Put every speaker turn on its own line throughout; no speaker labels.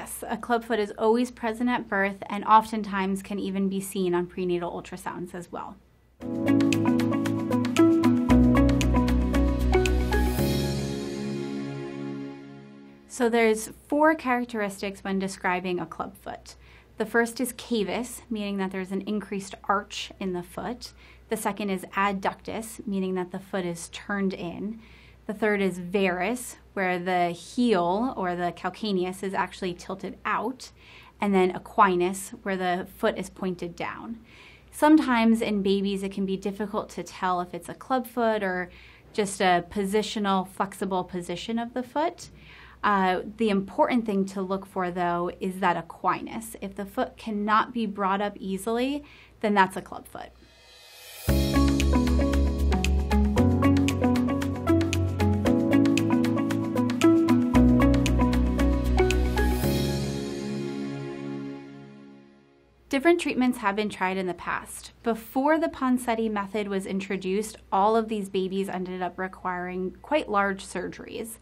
Yes, a clubfoot is always present at birth and oftentimes can even be seen on prenatal ultrasounds as well. So there's four characteristics when describing a clubfoot. The first is cavus, meaning that there's an increased arch in the foot. The second is adductus, meaning that the foot is turned in. The third is varus, where the heel or the calcaneus is actually tilted out. And then equinus, where the foot is pointed down. Sometimes in babies, it can be difficult to tell if it's a clubfoot or just a positional, flexible position of the foot. Uh, the important thing to look for, though, is that equinus. If the foot cannot be brought up easily, then that's a clubfoot. Different treatments have been tried in the past. Before the Ponseti method was introduced, all of these babies ended up requiring quite large surgeries.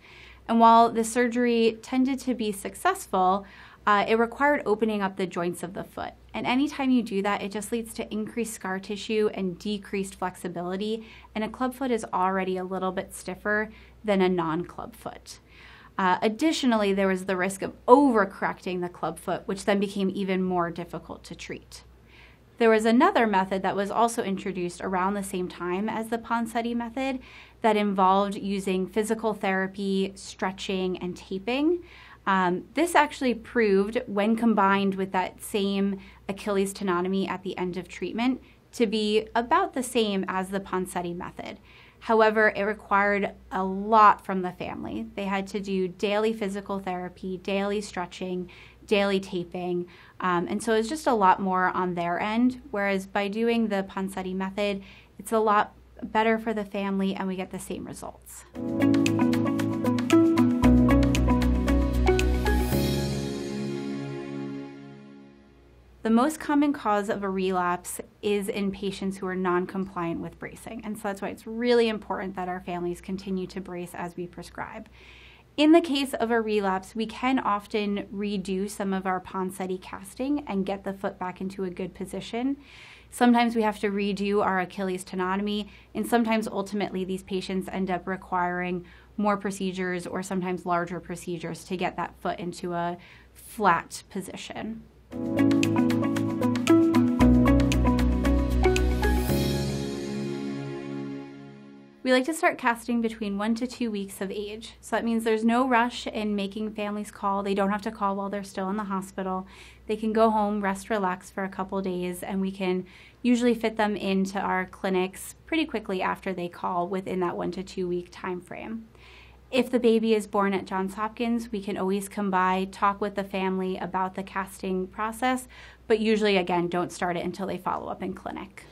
And while the surgery tended to be successful, uh, it required opening up the joints of the foot. And anytime you do that, it just leads to increased scar tissue and decreased flexibility. And a clubfoot is already a little bit stiffer than a non clubfoot. Uh, additionally, there was the risk of overcorrecting the clubfoot, which then became even more difficult to treat. There was another method that was also introduced around the same time as the Ponseti method that involved using physical therapy, stretching, and taping. Um, this actually proved, when combined with that same Achilles tenotomy at the end of treatment, to be about the same as the Ponseti method. However, it required a lot from the family. They had to do daily physical therapy, daily stretching, daily taping, um, and so it's just a lot more on their end. Whereas by doing the Ponseti method, it's a lot better for the family and we get the same results. The most common cause of a relapse is in patients who are non compliant with bracing. And so that's why it's really important that our families continue to brace as we prescribe. In the case of a relapse, we can often redo some of our Ponseti casting and get the foot back into a good position. Sometimes we have to redo our Achilles tenotomy, and sometimes ultimately these patients end up requiring more procedures or sometimes larger procedures to get that foot into a flat position. We like to start casting between one to two weeks of age. So that means there's no rush in making families call. They don't have to call while they're still in the hospital. They can go home, rest, relax for a couple days, and we can usually fit them into our clinics pretty quickly after they call within that one to two week time frame. If the baby is born at Johns Hopkins, we can always come by, talk with the family about the casting process, but usually, again, don't start it until they follow up in clinic.